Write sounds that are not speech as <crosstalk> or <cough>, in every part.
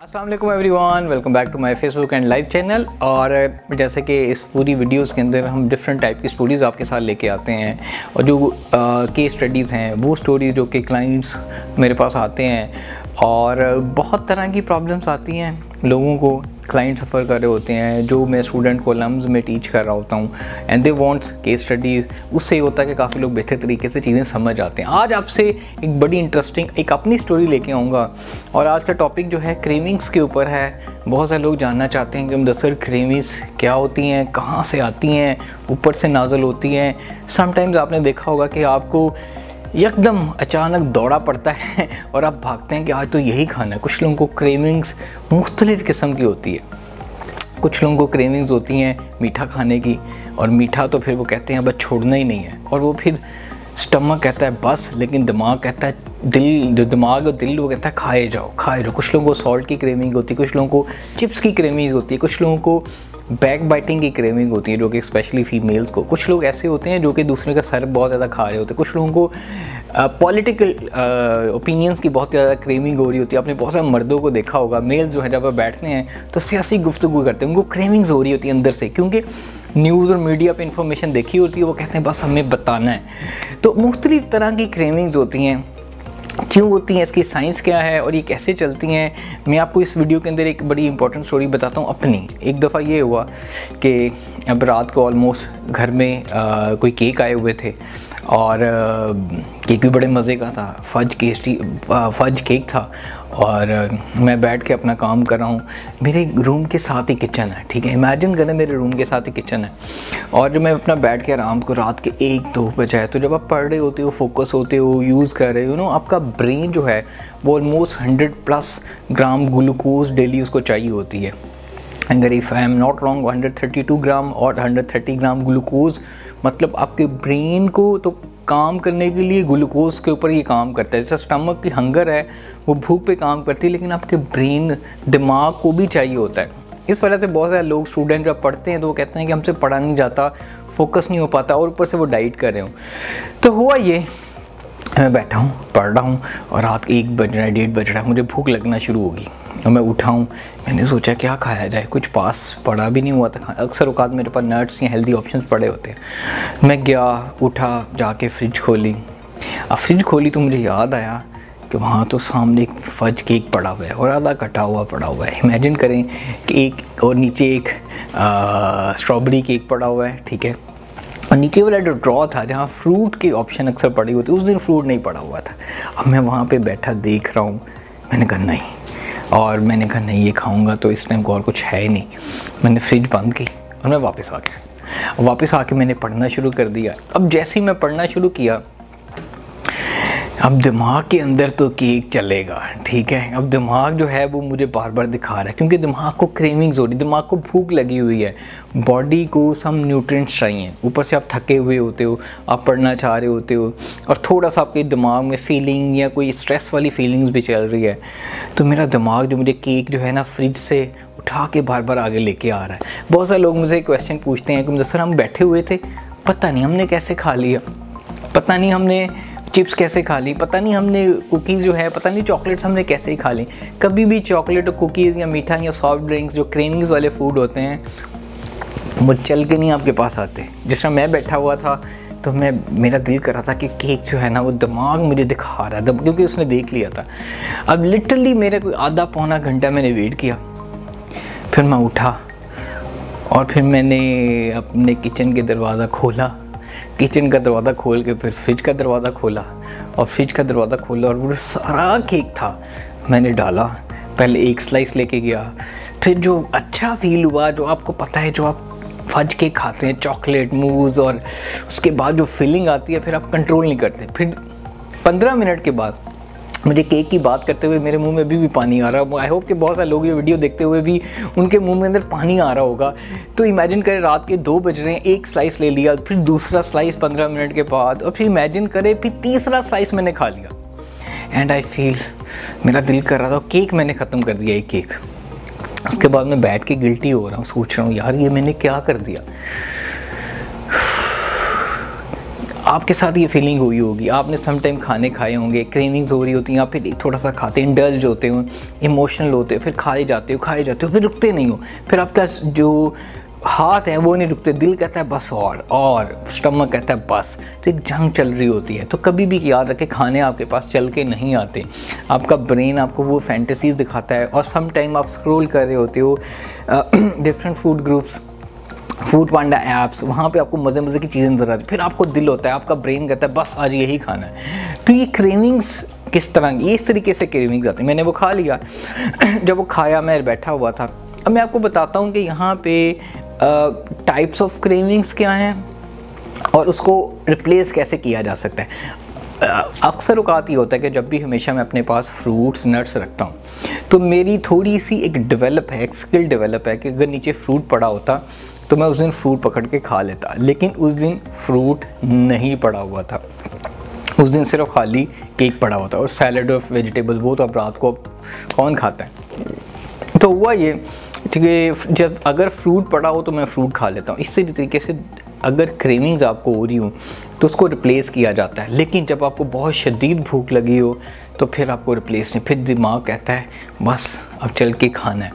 Aslam everyone welcome back to my Facebook and live channel और जैसे कि इस पूरी वीडियोज़ के अंदर हम डिफरेंट टाइप की स्टोरीज़ आपके साथ लेके आते हैं। और जो केस स्टडीज़ हैं, वो स्टोरीज़ जो कि क्लाइंट्स मेरे पास आते हैं। और बहुत तरह की प्रॉब्लम्स आती हैं लोगों को। क्लाइंट सफ़र कर रहे होते हैं, जो मैं स्टूडेंट को लम्स में टीच कर रहा होता हूँ and they wants case studies उससे ये होता है कि काफ़ी लोग बेहतर तरीके से चीज़ें समझ आते हैं। आज आपसे एक बड़ी इंटरेस्टिंग एक अपनी स्टोरी लेके आऊँगा, और आज का टॉपिक जो है क्रेविंग्स के ऊपर है। बहुत सारे लोग जानना चाहते हैं कि मुदसर क्रेविंग्स क्या होती हैं, कहाँ से आती हैं, ऊपर से नाजल होती हैं। समटाइम्स आपने देखा होगा कि आपको एकदम अचानक दौड़ा पड़ता है और आप भागते हैं कि आज तो यही खाना है। कुछ लोगों को क्रेविंग्स मुख्तलिफ़ किस्म की होती है। कुछ लोगों को क्रेविंग्स होती हैं मीठा खाने की और मीठा तो फिर वो कहते हैं बस छोड़ना ही नहीं है। और वो फिर स्टमक कहता है, बस। लेकिन दिमाग कहता है, दिल, जो दिमाग और दिल वो कहता है, खाए जाओ खाए जाओ। कुछ लोगों को सॉल्ट की क्रेविंग होती है, कुछ लोगों को चिप्स की क्रेविंग होती है, कुछ लोगों को बैक बाइटिंग की क्रेविंग होती है जो कि स्पेशली फीमेल्स को। कुछ लोग ऐसे होते हैं जो कि दूसरे का सर बहुत ज़्यादा खा रहे होते हैं। कुछ लोगों को पॉलिटिकल ओपिनियंस की बहुत ज़्यादा क्रेविंग हो रही होती है। आपने बहुत सारे मर्दों को देखा होगा मेल्स जो है जब आप बैठते हैं तो सियासी गुफ्तु करते हैं। उनको क्रेविंग्स हो रही होती है अंदर से, क्योंकि न्यूज़ और मीडिया पे इंफॉर्मेशन देखी होती है, वो कहते हैं, बस हमें बताना है। तो मुख्तलिफ़ तरह की क्रेविंग्स होती हैं। क्यों होती हैं इसकी साइंस क्या है और ये कैसे चलती हैं मैं आपको इस वीडियो के अंदर एक बड़ी इंपॉर्टेंट स्टोरी बताता हूँ अपनी। एक दफ़ा ये हुआ कि अब रात को ऑलमोस्ट घर में आ, कोई केक आए हुए थे और आ, केक भी बड़े मज़े का था। फज केस्टी फज केक था और मैं बैठ के अपना काम कर रहा हूँ। मेरे रूम के साथ ही किचन है, ठीक है? इमेजिन करें मेरे रूम के साथ ही किचन है। और जब मैं अपना बैठ के आराम को रात के एक दो बजे तो जब आप पढ़ रहे होते हो फोकस होते हो यूज़ कर रहे हो नो आपका ब्रेन जो है, वो almost hundred plus gram glucose daily उसको चाहिए होती है। अगर if I am not wrong hundred thirty two gram और हंड्रेड थर्टी ग्राम ग्लूकोज मतलब आपके ब्रेन को तो काम करने के लिए ग्लूकोज के ऊपर ये काम करता है। जैसा स्टमक की हंगर है, वो भूख पे काम करती है, लेकिन आपके ब्रेन दिमाग को भी चाहिए होता है। इस वजह से बहुत सारे लोग स्टूडेंट जब पढ़ते हैं तो वो कहते हैं कि हमसे पढ़ा नहीं जाता फोकस नहीं हो पाता और ऊपर से वो डाइट कर रहे हो। तो हुआ ये, मैं बैठा हूँ, पढ़ रहा हूँ और रात एक बज रहा है, डेढ़ बज रहा है, मुझे भूख लगना शुरू होगी। और मैं उठाऊँ। मैंने सोचा, क्या खाया जाए? कुछ पास पड़ा भी नहीं हुआ था अक्सर अवकात मेरे पास नट्स या हेल्दी ऑप्शंस पड़े होते हैं। मैं गया, उठा, जाके फ्रिज खोली। अब फ्रिज खोली तो मुझे याद आया कि वहाँ तो सामने एक फज केक पड़ा हुआ है और आधा कटा हुआ पड़ा हुआ है। इमेजिन करें कि एक और नीचे एक स्ट्रॉबेरी केक पड़ा हुआ है, ठीक है? और नीचे वाला जो ड्रॉ था, जहाँ फ्रूट के ऑप्शन अक्सर पड़े हुए थे उस दिन फ्रूट नहीं पड़ा हुआ था। अब मैं वहाँ पे बैठा, देख रहा हूँ। मैंने कहा, नहीं और मैंने कहा, नहीं, ये खाऊँगा तो इस टाइम को और कुछ है ही नहीं। मैंने फ्रिज बंद की और मैं वापस आ गया। वापस आके मैंने पढ़ना शुरू कर दिया। अब जैसे ही मैं पढ़ना शुरू किया अब दिमाग के अंदर तो केक चलेगा, ठीक है? अब दिमाग जो है वो मुझे बार बार दिखा रहा है, क्योंकि दिमाग को क्रेविंग्स हो रही, दिमाग को भूख लगी हुई है। बॉडी को सम न्यूट्रिएंट्स चाहिए। ऊपर से आप थके हुए होते हो, आप पढ़ना चाह रहे होते हो, और थोड़ा सा आपके दिमाग में फीलिंग या कोई स्ट्रेस वाली फीलिंग्स भी चल रही है तो मेरा दिमाग जो मुझे केक जो है ना फ्रिज से उठा के बार बार आगे लेके आ रहा है। बहुत सारे लोग मुझे क्वेश्चन पूछते हैं कि सर हम बैठे हुए थे, पता नहीं हमने कैसे खा लिया? पता नहीं हमने चिप्स कैसे खा ली? पता नहीं हमने कुकीज़ जो है, पता नहीं चॉकलेट्स हमने कैसे ही खा ली। कभी भी चॉकलेट और कुकीज़ या मीठा या सॉफ्ट ड्रिंक्स जो क्रेविंग्स वाले फ़ूड होते हैं, वो चल के नहीं आपके पास आते। जिस मैं बैठा हुआ था तो मैं, मेरा दिल कर रहा था कि केक जो है ना, वो दिमाग मुझे दिखा रहा था, क्योंकि उसने देख लिया था। अब लिटरली मेरे कोई आधा पौना घंटा मैंने वेट किया। फिर मैं उठा और फिर मैंने अपने किचन के दरवाज़ा खोला। किचन का दरवाज़ा खोल के फिर फ्रिज का दरवाज़ा खोला और फ्रिज का दरवाज़ा खोला और वो सारा केक था। मैंने डाला, पहले एक स्लाइस लेके गया। फिर जो अच्छा फील हुआ, जो आपको पता है, जो आप फज के खाते हैं चॉकलेट मूज़ और उसके बाद जो फीलिंग आती है, फिर आप कंट्रोल नहीं करते। फिर पंद्रह मिनट के बाद मुझे केक की बात करते हुए मेरे मुँह में अभी भी पानी आ रहा है। आई होप कि बहुत सारे लोग ये वीडियो देखते हुए भी उनके मुँह में अंदर पानी आ रहा होगा। तो इमेजिन करें रात के दो बज रहे हैं, एक स्लाइस ले लिया, फिर दूसरा स्लाइस पंद्रह मिनट के बाद, और फिर इमेजिन करें फिर तीसरा स्लाइस मैंने खा लिया। एंड आई फील मेरा दिल कर रहा था, केक मैंने ख़त्म कर दिया एक केक। उसके बाद मैं बैठ के गिल्टी हो रहा हूँ, सोच रहा हूँ, यार, ये मैंने क्या कर दिया? आपके साथ ये फीलिंग हुई होगी। आपने सम टाइम खाने खाए होंगे क्रेविंग्स हो रही होती हैं, आप फिर थोड़ा सा खाते हैं डल्ज होते हो इमोशनल होते हो, फिर खाए जाते हो, खाए जाते हो, फिर रुकते नहीं हो। फिर आपका जो हाथ है, वो नहीं रुकते। दिल कहता है, बस और और। स्टमक कहता है, बस। तो एक जंग चल रही होती है। तो कभी भी याद रखें, खाने आपके पास चल के नहीं आते। आपका ब्रेन आपको वो फैंटेसीज दिखाता है और सम टाइम आप स्क्रोल कर रहे होते हो different food groups Foodpanda apps वहाँ पे आपको मज़े मज़े की चीज़ें नज़र आती फिर आपको दिल होता है, आपका ब्रेन कहता है, बस आज यही खाना है। तो ये क्रेविंग्स किस तरह की इस तरीके से क्रेविंग्स आती मैंने वो खा लिया। <clears throat> जब वो खाया, मैं बैठा हुआ था। अब मैं आपको बताता हूँ कि यहाँ पे टाइप्स ऑफ़ क्रेविंग्स क्या हैं और उसको रिप्लेस कैसे किया जा सकता है। अक्सर अवकात ये होता है कि जब भी हमेशा मैं अपने पास फ्रूट्स नट्स रखता हूँ तो मेरी थोड़ी सी एक डेवलप है, एक स्किल डेवलप है कि अगर नीचे फ्रूट पड़ा होता तो मैं उस दिन फ्रूट पकड़ के खा लेता, लेकिन उस दिन फ्रूट नहीं पड़ा हुआ था। उस दिन सिर्फ़ खाली केक पड़ा हुआ था और सैलड ऑफ़ वेजिटेबल वो तो अब रात को कौन खाता है? तो हुआ ये, ठीक है, जब अगर फ्रूट पड़ा हो तो मैं फ्रूट खा लेता हूँ। इसी तरीके से अगर क्रेविंग्स आपको हो रही हो तो उसको रिप्लेस किया जाता है। लेकिन जब आपको बहुत शदीद भूख लगी हो तो फिर आपको रिप्लेस नहीं। फिर दिमाग कहता है, बस, अब चल के खाना है।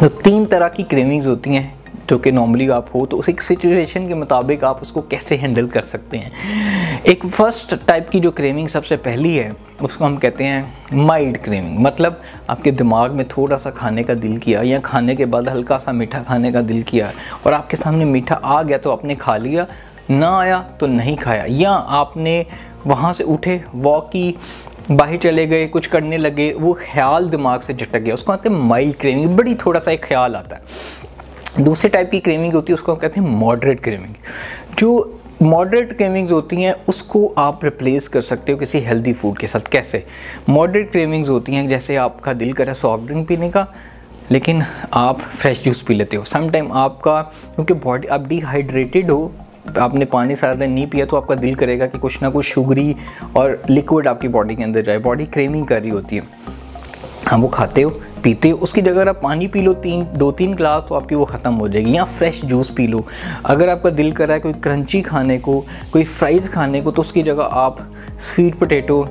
तो तीन तरह की क्रेविंग्स होती हैं। जो कि नॉर्मली आप हो तो उस एक सिचुएशन के मुताबिक आप उसको कैसे हैंडल कर सकते हैं? एक फ़र्स्ट टाइप की जो क्रेविंग सबसे पहली है, उसको हम कहते हैं माइल्ड क्रेविंग मतलब आपके दिमाग में थोड़ा सा खाने का दिल किया या खाने के बाद हल्का सा मीठा खाने का दिल किया और आपके सामने मीठा आ गया तो आपने खा लिया, ना आया तो नहीं खाया। या आपने वहाँ से उठे वॉक की, बाहर चले गए, कुछ करने लगे, वो ख्याल दिमाग से झटक गया। उसको कहते हैं माइल्ड क्रेविंग बड़ी थोड़ा सा एक ख्याल आता है। दूसरे टाइप की क्रेमिंग होती है, उसको हम कहते हैं मॉडरेट क्रेमिंग जो मॉडरेट क्रेविंग्स होती हैं, उसको आप रिप्लेस कर सकते हो किसी हेल्दी फ़ूड के साथ. कैसे? मॉडरेट क्रेविंग्स होती हैं, जैसे आपका दिल करे सॉफ्ट ड्रिंक पीने का, लेकिन आप फ्रेश जूस पी लेते हो. सम टाइम आपका, क्योंकि बॉडी आप डिहाइड्रेटेड हो, आपने पानी सारा दिन नहीं पिया तो आपका दिल करेगा कि कुछ ना कुछ शुगरी और लिक्विड आपकी बॉडी के अंदर जाए. बॉडी क्रेमिंग कर रही होती है. हम वो खाते हो पीते हो, उसकी जगह आप पानी पी लो तीन, दो तीन ग्लास तो आपकी वो ख़त्म हो जाएगी। या फ्रेश जूस पी लो। अगर आपका दिल कर रहा है कोई क्रंची खाने को, कोई फ्राइज़ खाने को तो उसकी जगह आप स्वीट पोटैटो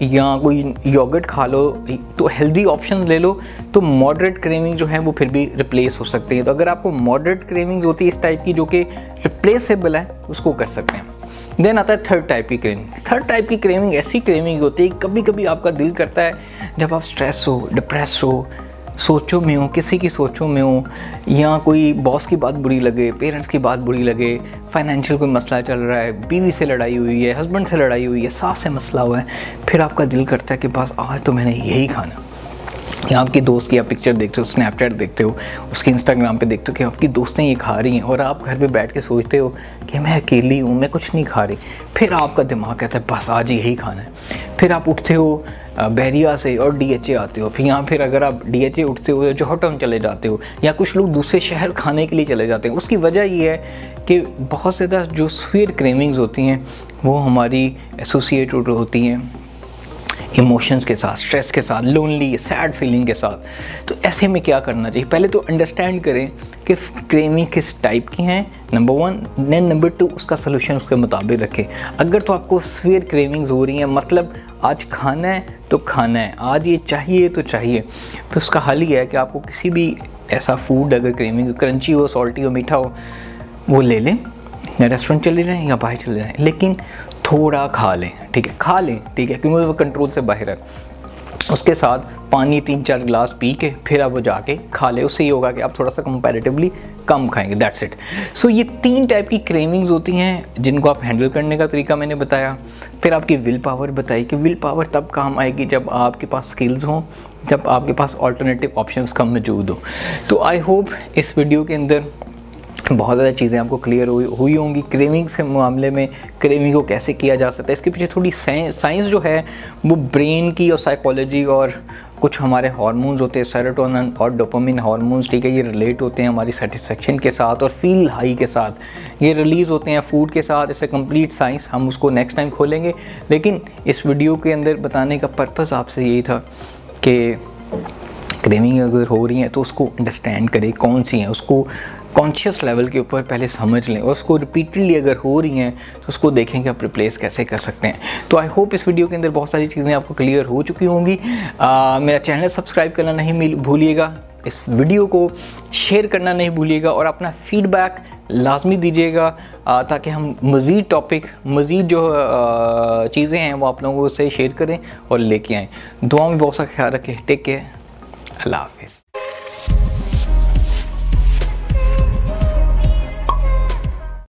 या कोई योगर्ट खा लो। तो हेल्दी ऑप्शन ले लो। तो मॉडरेट क्रेविंग जो है, वो फिर भी रिप्लेस हो सकते हैं। तो अगर आपको मॉडरेट क्रेविंग होती है इस टाइप की, जो कि रिप्लेसेबल है, उसको कर सकते हैं। देन आता है थर्ड टाइप की क्रेविंग थर्ड टाइप की क्रेविंग ऐसी क्रेविंग होती है कभी कभी आपका दिल करता है, जब आप स्ट्रेस हो डिप्रेस हो, सोचों में हो, किसी की सोचों में हो, या कोई बॉस की बात बुरी लगे पेरेंट्स की बात बुरी लगे फाइनेंशियल कोई मसला चल रहा है, बीवी से लड़ाई हुई है हस्बैंड से लड़ाई हुई है, सास से मसला हुआ है, फिर आपका दिल करता है कि बस आज तो मैंने यही खाना। या आपकी दोस्त की आप पिक्चर देखते हो स्नैपचैट देखते हो, उसके इंस्टाग्राम पे देखते हो कि आपकी दोस्तें ये खा रही हैं और आप घर पे बैठ के सोचते हो कि मैं अकेली हूँ, मैं कुछ नहीं खा रही। फिर आपका दिमाग कहता है, बस आज यही खाना है। फिर आप उठते हो बैरिया से और डी आते हो। फिर यहाँ फिर अगर आप डीएचए उठते हो जो होटल चले जाते हो या कुछ लोग दूसरे शहर खाने के लिए चले जाते हैं, उसकी वजह ये है कि बहुत ज़्यादा जो स्वीट क्रेविंग्स होती हैं, वो हमारी एसोसिएटेड होती हैं। इमोशंस के साथ स्ट्रेस के साथ लोनली सैड फीलिंग के साथ। तो ऐसे में क्या करना चाहिए? पहले तो अंडरस्टैंड करें कि क्रेमिंग किस टाइप की हैं number one then number two उसका सोल्यूशन उसके मुताबिक रखें। अगर तो आपको स्वेयर क्रेविंग्स हो रही हैं मतलब आज खाना है तो खाना है, आज ये चाहिए तो चाहिए। तो उसका हल ही है कि आपको किसी भी ऐसा फ़ूड अगर क्रेमिंग क्रंची हो सॉल्टी हो, मीठा हो, वो ले लें। या रेस्टोरेंट चले जाएँ या बाहर चले जाएँ। लेकिन थोड़ा खा लें, ठीक है? खा लें, ठीक है? क्योंकि वो कंट्रोल से बाहर है। उसके साथ पानी तीन चार गिलास पी के, फिर आप वो जाके खा ले। उससे ये होगा कि आप थोड़ा सा कंपैरेटिवली कम खाएँगे। दैट्स इट सो ये तीन टाइप की क्रेविंग्स होती हैं, जिनको आप हैंडल करने का तरीका मैंने बताया। फिर आपकी विल पावर बताई कि विल पावर तब काम आएगी जब आपके पास स्किल्स हों, जब आपके पास ऑल्टरनेटिव ऑप्शंस कम मौजूद हो। तो आई होप इस वीडियो के अंदर बहुत ज़्यादा चीज़ें आपको क्लियर हुई हुई होंगी। क्रेविंग से मामले में क्रेविंग को कैसे किया जा सकता है, इसके पीछे थोड़ी साइंस जो है, वो ब्रेन की और साइकोलॉजी और कुछ हमारे हार्मोन्स होते हैं सेरोटोनिन और डोपामिन हार्मोन्स ठीक है, ये रिलेट होते हैं हमारी सेटिस्फेक्शन के साथ और फील हाई के साथ। ये रिलीज़ होते हैं फ़ूड के साथ, इससे कंप्लीट साइंस हम उसको नेक्स्ट टाइम खोलेंगे। लेकिन इस वीडियो के अंदर बताने का पर्पज़ आपसे यही था कि क्रेविंग अगर हो रही है तो उसको अंडरस्टैंड करें कौन सी हैं, उसको कॉन्शियस लेवल के ऊपर पहले समझ लें और उसको रिपीटडली अगर हो रही हैं तो उसको देखें कि आप रिप्लेस कैसे कर सकते हैं। तो आई होप इस वीडियो के अंदर बहुत सारी चीज़ें आपको क्लियर हो चुकी होंगी। मेरा चैनल सब्सक्राइब करना नहीं भूलिएगा। इस वीडियो को शेयर करना नहीं भूलिएगा और अपना फीडबैक लाजमी दीजिएगा ताकि हम मज़ीद टॉपिक मज़ीद जो चीज़ें हैं, वो आप लोगों से शेयर करें और लेके आएँ। दुआ में बहुत सा ख्याल रखें। टेक केयर अल्लाह हाफिज़।